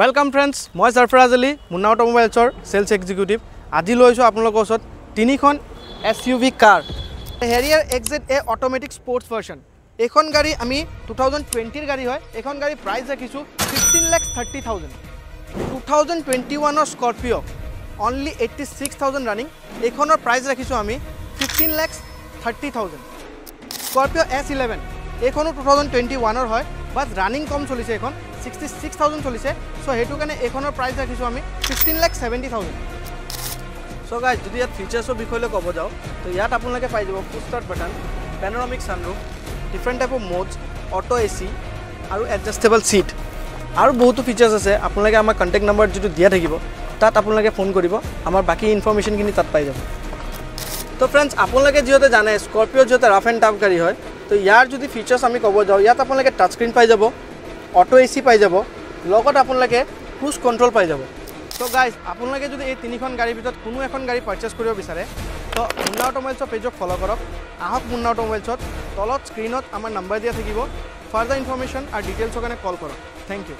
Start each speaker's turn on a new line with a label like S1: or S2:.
S1: Welcome friends মই চাৰফৰাজ আলী মুন্না অট'মোবাইলছৰ sales executive আজি লৈছোঁ আপোনালোকৰ ওচৰত তিনিখন S U V car. Harrier XT A automatic sports version এইখন গাড়ী আমি টু থাউজেণ্ড টুৱেণ্টিৰ গাড়ী হয়। এইখন গাড়ী প্ৰাইচ ৰাখিছোঁ fifteen lakhs thirty thousand two thousand twenty ওৱানৰ Scorpio' only eighty six thousand running এইখনৰ প্ৰাইচ ৰাখিছোঁ আমি fifteen lakhs thirty thousand Scorpio' S eleven এইখনো two thousand twenty ওৱানৰ হয়। বাট ৰানিং কম চলিছে এইখন ছিক্সটি ছিক্স থাউজেণ্ড চলিছে। চ' সেইটো কাৰণে এইখনৰ প্ৰাইচ ৰাখিছোঁ আমি ফিফটিন লেখ ছেভেণ্টি থাউজেণ্ড চ' গাইজ যদি ইয়াত ফিচাৰ্ছৰ বিষয়লৈ ক'ব যাওঁ তো ইয়াত আপোনালোকে পাই যাব full start button panoramic sunroof different টাইপৰ মোডছ অট' এ চি আৰু এডজাষ্টেবল ছিট আৰু বহুতো ফিচাৰ্ছ আছে আপোনালোকে আমাৰ কণ্টেক্ট নাম্বাৰ যিটো দিয়া থাকিব তাত আপোনালোকে ফোন কৰিব আমাৰ বাকী ইনফৰ্মেশ্যনখিনি তাত পাই যাব। তো ফ্ৰেণ্ডছ আপোনালোকে যিহেতু জানে স্কৰপিঅ' যিহেতু ৰাফ এণ্ড টাফ গাড়ী হয় তো ইয়াৰ যদি ফিচাৰ্ছ আমি ক'ব যাওঁ ইয়াত আপোনালোকে টাচ স্ক্ৰীণ পাই যাব অট' এ চি পাই যাব লগত আপোনালোকে ক্ৰুজ কণ্ট্ৰল পাই যাব। তো গাইজ আপোনালোকে যদি এই তিনিখন গাড়ীৰ ভিতৰত কোনো এখন গাড়ী পাৰ্চেছ কৰিব বিচাৰে তো মুন্না অট'মোবাইলছৰ পেজক ফ'ল' কৰক। আহক মুন্না অট'মোবাইলছত তলত স্ক্ৰীণত আমাৰ নাম্বাৰ দিয়া থাকিব। ফাৰ্ডাৰ ইনফৰ্মেশ্যন আৰু ডিটেইলছৰ কাৰণে কল কৰক। Thank U